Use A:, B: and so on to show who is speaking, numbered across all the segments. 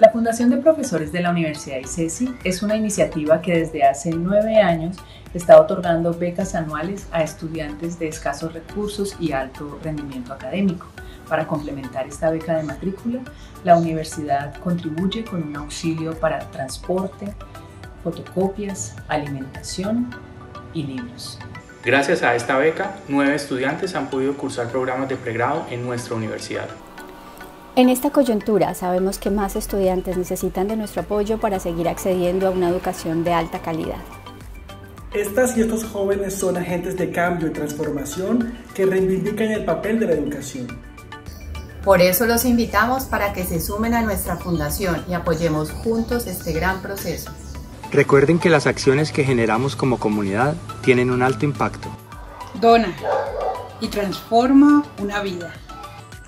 A: La Fundación de Profesores de la Universidad ICESI es una iniciativa que desde hace nueve años está otorgando becas anuales a estudiantes de escasos recursos y alto rendimiento académico. Para complementar esta beca de matrícula, la universidad contribuye con un auxilio para transporte, fotocopias, alimentación y libros.
B: Gracias a esta beca, nueve estudiantes han podido cursar programas de pregrado en nuestra universidad.
C: En esta coyuntura sabemos que más estudiantes necesitan de nuestro apoyo para seguir accediendo a una educación de alta calidad.
D: Estas y estos jóvenes son agentes de cambio y transformación que reivindican el papel de la educación.
E: Por eso los invitamos para que se sumen a nuestra fundación y apoyemos juntos este gran proceso.
F: Recuerden que las acciones que generamos como comunidad tienen un alto impacto.
G: Dona y transforma una vida.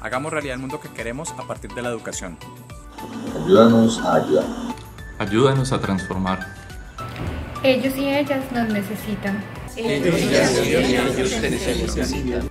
H: Hagamos realidad el mundo que queremos a partir de la educación.
I: Ayúdanos a ayudar.
J: Ayúdanos a transformar.
K: Ellos y ellas nos necesitan.
L: Ellos y ellas nos necesitan.